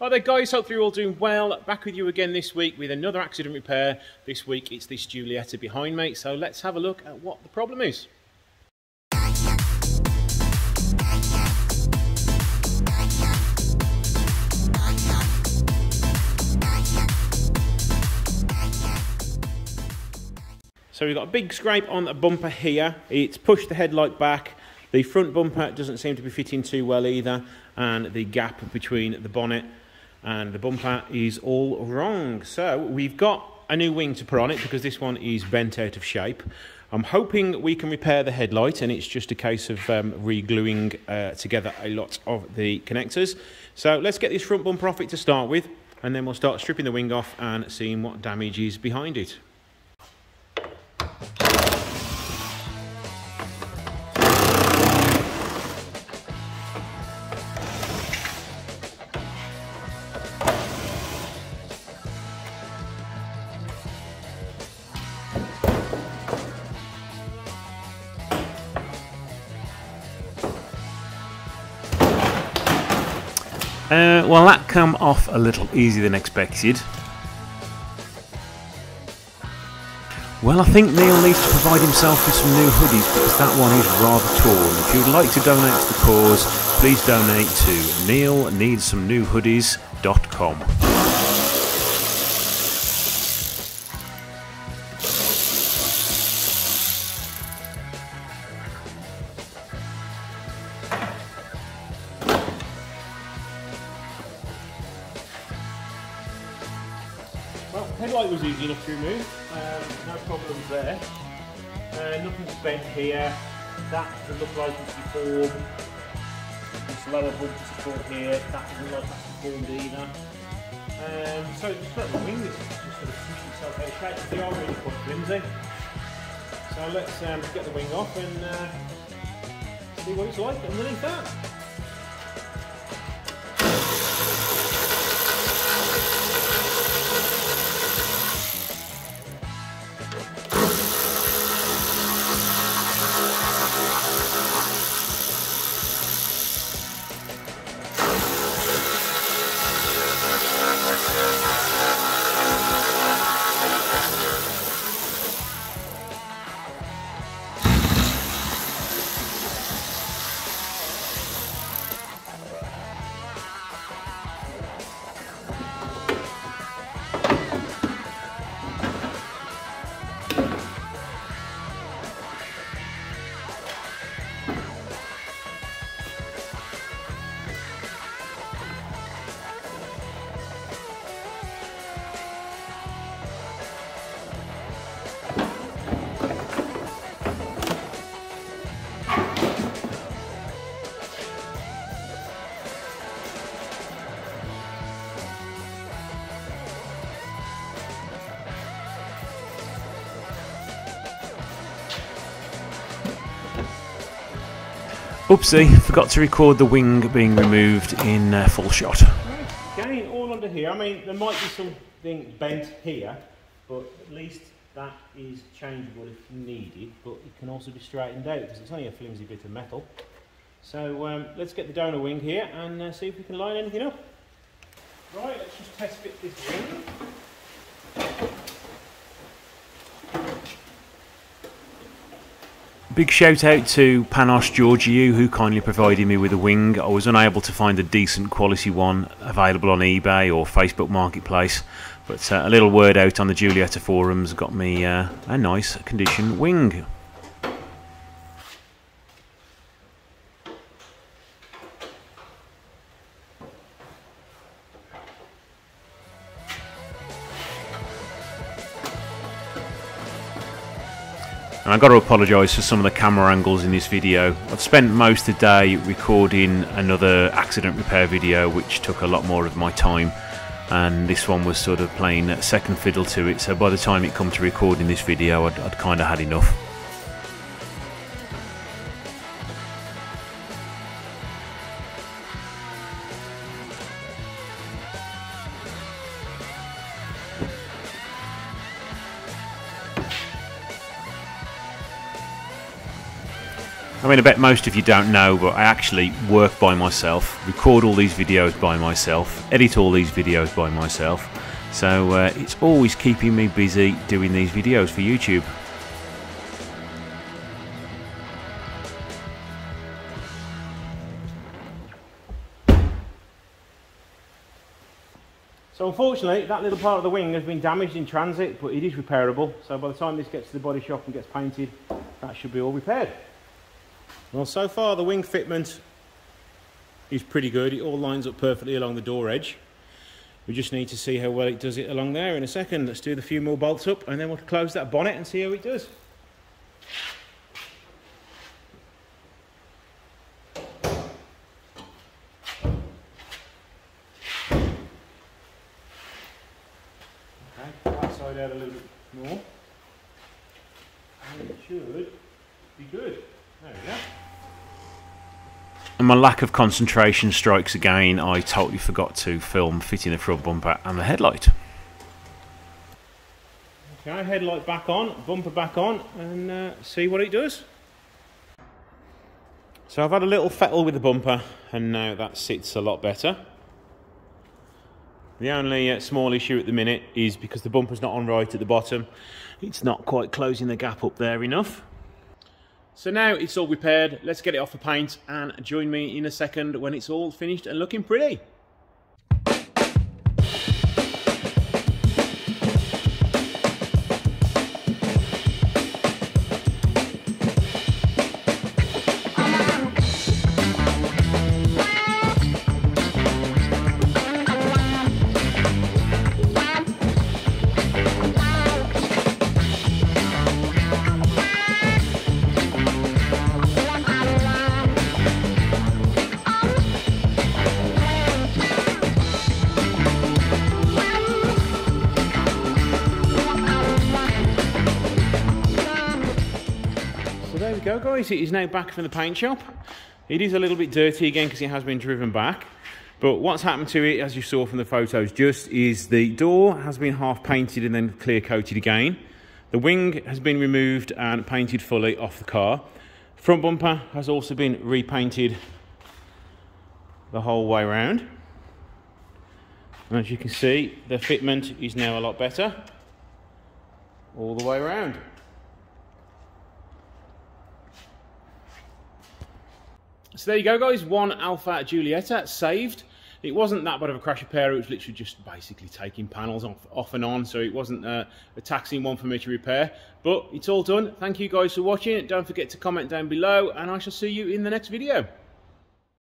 Hi there guys, hope you're all doing well. Back with you again this week with another accident repair. This week it's this Giulietta behind me, so let's have a look at what the problem is. So we've got a big scrape on the bumper here. It's pushed the headlight back. The front bumper doesn't seem to be fitting too well either. And the gap between the bonnet and the bumper is all wrong. So we've got a new wing to put on it because this one is bent out of shape. I'm hoping we can repair the headlight and it's just a case of um, re-gluing uh, together a lot of the connectors. So let's get this front bumper off it to start with and then we'll start stripping the wing off and seeing what damage is behind it. Uh, well, that come off a little easier than expected. Well, I think Neil needs to provide himself with some new hoodies because that one is rather torn. If you'd like to donate to the cause, please donate to neilneedssomnewhoodies.com. headlight was easy enough to remove, um, no problems there. Uh, nothing's bent here. That doesn't look like it's deformed. This lower bumper support here, that doesn't look like that's deformed either. Um, so just got the wing is just sort of pushed itself out of shape. They are really quite flimsy. So let's um, get the wing off and uh, see what it's like underneath that. Oopsie, forgot to record the wing being removed in uh, full shot. Again, all under here. I mean, there might be something bent here, but at least that is changeable if needed, but it can also be straightened out because it's only a flimsy bit of metal. So um, let's get the donor wing here and uh, see if we can line anything up. Right, let's just test fit this wing. Big shout out to Panos Georgiou who kindly provided me with a wing. I was unable to find a decent quality one available on eBay or Facebook Marketplace, but uh, a little word out on the Giulietta forums got me uh, a nice condition wing. And I've got to apologise for some of the camera angles in this video. I've spent most of the day recording another accident repair video which took a lot more of my time and this one was sort of playing second fiddle to it so by the time it come to recording this video I'd, I'd kind of had enough. I mean, I bet most of you don't know, but I actually work by myself, record all these videos by myself, edit all these videos by myself. So uh, it's always keeping me busy doing these videos for YouTube. So unfortunately, that little part of the wing has been damaged in transit, but it is repairable. So by the time this gets to the body shop and gets painted, that should be all repaired. Well, so far the wing fitment is pretty good. It all lines up perfectly along the door edge. We just need to see how well it does it along there in a second. Let's do the few more bolts up and then we'll close that bonnet and see how it does. out a little bit more. And it should be good. There we go. And my lack of concentration strikes again. I totally forgot to film fitting the front bumper and the headlight. Okay, headlight back on, bumper back on, and uh, see what it does. So I've had a little fettle with the bumper, and now that sits a lot better. The only uh, small issue at the minute is because the bumper's not on right at the bottom, it's not quite closing the gap up there enough. So now it's all repaired, let's get it off the paint and join me in a second when it's all finished and looking pretty. Guys, it is now back from the paint shop. It is a little bit dirty again because it has been driven back. But what's happened to it, as you saw from the photos just, is the door has been half painted and then clear coated again. The wing has been removed and painted fully off the car. Front bumper has also been repainted the whole way around. And as you can see, the fitment is now a lot better all the way around. So there you go, guys. One Alfa Giulietta saved. It wasn't that bad of a crash repair. It was literally just basically taking panels off, off and on. So it wasn't uh, a taxing one for me to repair. But it's all done. Thank you guys for watching. Don't forget to comment down below. And I shall see you in the next video.